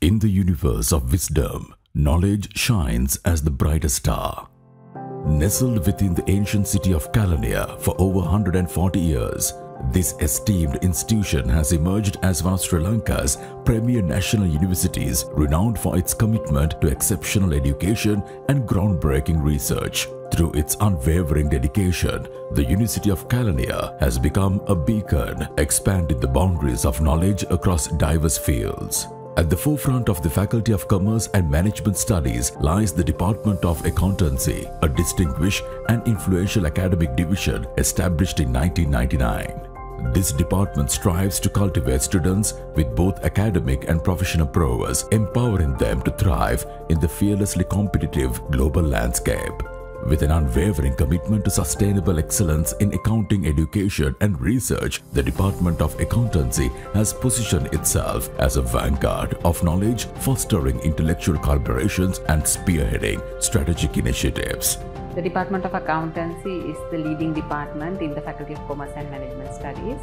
In the universe of wisdom, knowledge shines as the brightest star. Nestled within the ancient city of Kelaniya for over 140 years, this esteemed institution has emerged as one of Sri Lanka's premier national universities renowned for its commitment to exceptional education and groundbreaking research. Through its unwavering dedication, the University of Kelaniya has become a beacon, expanding the boundaries of knowledge across diverse fields. At the forefront of the Faculty of Commerce and Management Studies lies the Department of Accountancy, a distinguished and influential academic division established in 1999. This department strives to cultivate students with both academic and professional prowess, empowering them to thrive in the fearlessly competitive global landscape. With an unwavering commitment to sustainable excellence in accounting education and research, the Department of Accountancy has positioned itself as a vanguard of knowledge, fostering intellectual collaborations and spearheading strategic initiatives. The Department of Accountancy is the leading department in the Faculty of Commerce and Management Studies.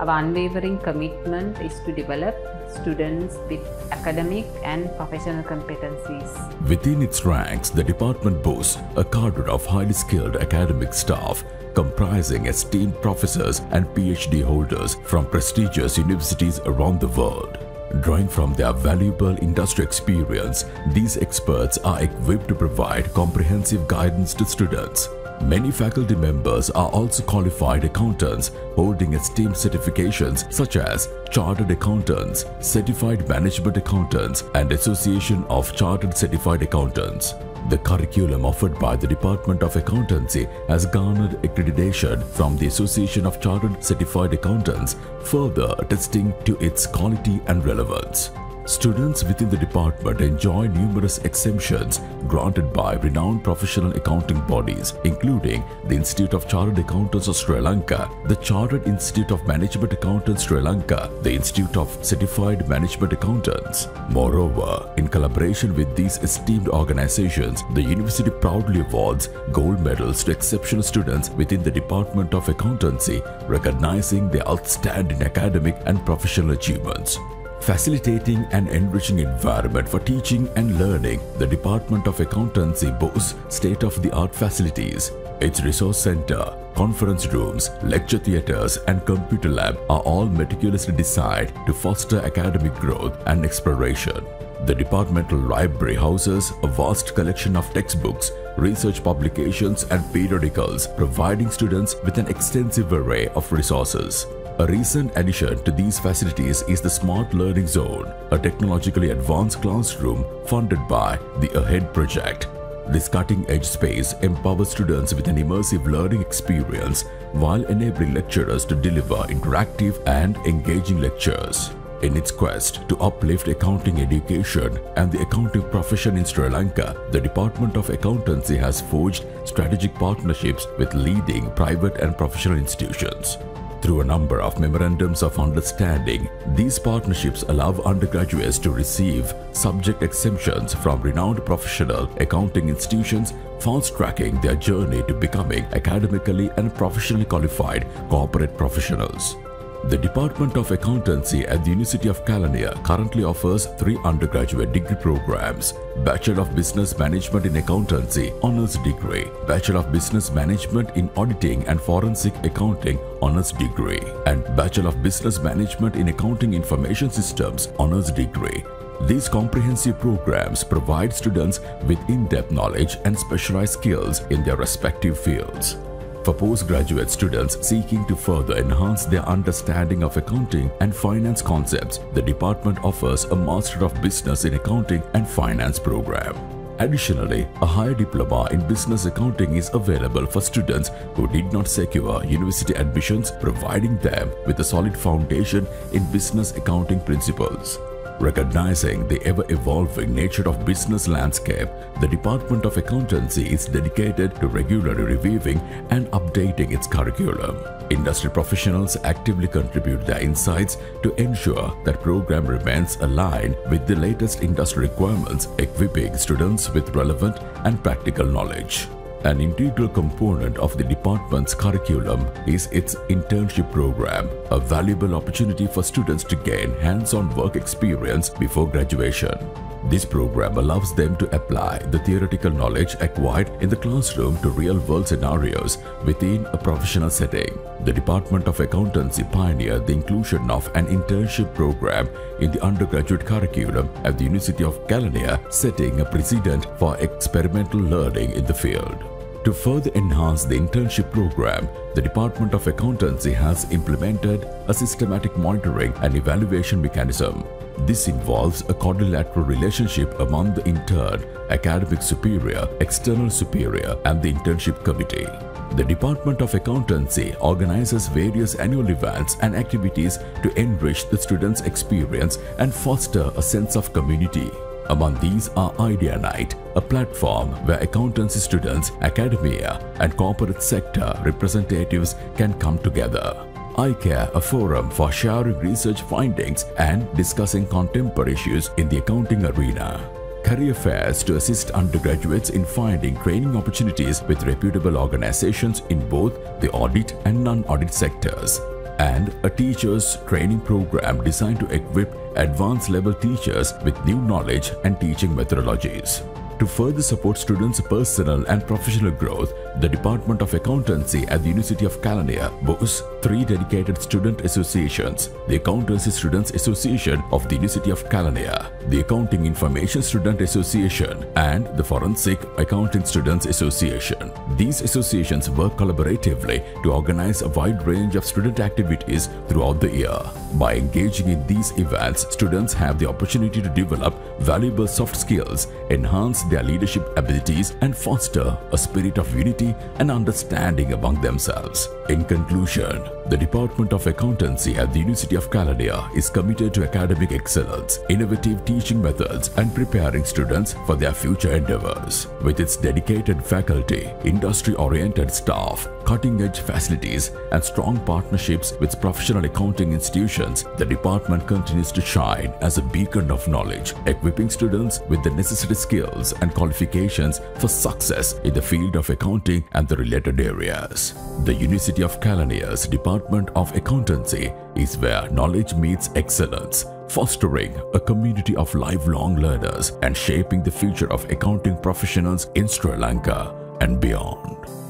Our unwavering commitment is to develop students with academic and professional competencies. Within its ranks, the department boasts a cadre of highly skilled academic staff comprising esteemed professors and PhD holders from prestigious universities around the world. Drawing from their valuable industry experience, these experts are equipped to provide comprehensive guidance to students. Many faculty members are also qualified accountants holding esteemed certifications such as Chartered Accountants, Certified Management Accountants, and Association of Chartered Certified Accountants. The curriculum offered by the Department of Accountancy has garnered accreditation from the Association of Chartered Certified Accountants, further attesting to its quality and relevance. Students within the department enjoy numerous exemptions granted by renowned professional accounting bodies, including the Institute of Chartered Accountants of Sri Lanka, the Chartered Institute of Management Accountants Sri Lanka, the Institute of Certified Management Accountants. Moreover, in collaboration with these esteemed organizations, the university proudly awards gold medals to exceptional students within the Department of Accountancy, recognizing their outstanding academic and professional achievements. Facilitating an enriching environment for teaching and learning, the Department of Accountancy boasts state-of-the-art facilities. Its resource center, conference rooms, lecture theatres and computer lab are all meticulously designed to foster academic growth and exploration. The departmental library houses a vast collection of textbooks, research publications and periodicals, providing students with an extensive array of resources. A recent addition to these facilities is the Smart Learning Zone, a technologically advanced classroom funded by the AHEAD project. This cutting-edge space empowers students with an immersive learning experience while enabling lecturers to deliver interactive and engaging lectures. In its quest to uplift accounting education and the accounting profession in Sri Lanka, the Department of Accountancy has forged strategic partnerships with leading private and professional institutions. Through a number of memorandums of understanding, these partnerships allow undergraduates to receive subject exemptions from renowned professional accounting institutions, fast-tracking their journey to becoming academically and professionally qualified corporate professionals. The Department of Accountancy at the University of Kelaniya currently offers three undergraduate degree programs Bachelor of Business Management in Accountancy Honours Degree, Bachelor of Business Management in Auditing and Forensic Accounting Honours Degree, and Bachelor of Business Management in Accounting Information Systems Honours Degree. These comprehensive programs provide students with in-depth knowledge and specialized skills in their respective fields. For postgraduate students seeking to further enhance their understanding of accounting and finance concepts, the department offers a Master of Business in Accounting and Finance program. Additionally, a higher diploma in business accounting is available for students who did not secure university admissions, providing them with a solid foundation in business accounting principles. Recognizing the ever-evolving nature of business landscape, the Department of Accountancy is dedicated to regularly reviewing and updating its curriculum. Industry professionals actively contribute their insights to ensure that program remains aligned with the latest industry requirements, equipping students with relevant and practical knowledge. An integral component of the department's curriculum is its internship program, a valuable opportunity for students to gain hands-on work experience before graduation. This program allows them to apply the theoretical knowledge acquired in the classroom to real-world scenarios within a professional setting. The Department of Accountancy pioneered the inclusion of an internship program in the undergraduate curriculum at the University of Kelaniya, setting a precedent for experimental learning in the field. To further enhance the internship program, the Department of Accountancy has implemented a systematic monitoring and evaluation mechanism. This involves a quadrilateral relationship among the intern, academic superior, external superior, and the internship committee. The Department of Accountancy organizes various annual events and activities to enrich the students' experience and foster a sense of community. Among these are Idea Night, a platform where accountancy students, academia, and corporate sector representatives can come together. iCare, a forum for sharing research findings and discussing contemporary issues in the accounting arena. Career fairs to assist undergraduates in finding training opportunities with reputable organizations in both the audit and non-audit sectors. And a teacher's training program designed to equip advanced level teachers with new knowledge and teaching methodologies. To further support students' personal and professional growth, the Department of Accountancy at the University of Kelaniya boasts three dedicated student associations, the Accountancy Students Association of the University of Kelaniya, the Accounting Information Student Association, and the Forensic Accounting Students Association. These associations work collaboratively to organize a wide range of student activities throughout the year. By engaging in these events, students have the opportunity to develop valuable soft skills, enhance their leadership abilities, and foster a spirit of unity and understanding among themselves. In conclusion, the Department of Accountancy at the University of Kelaniya is committed to academic excellence, innovative teaching methods, and preparing students for their future endeavors. With its dedicated faculty, industry-oriented staff, cutting-edge facilities, and strong partnerships with professional accounting institutions, the department continues to shine as a beacon of knowledge, equipping students with the necessary skills and qualifications for success in the field of accounting and the related areas. The University of Kelaniya's Department of Accountancy is where knowledge meets excellence, fostering a community of lifelong learners and shaping the future of accounting professionals in Sri Lanka and beyond.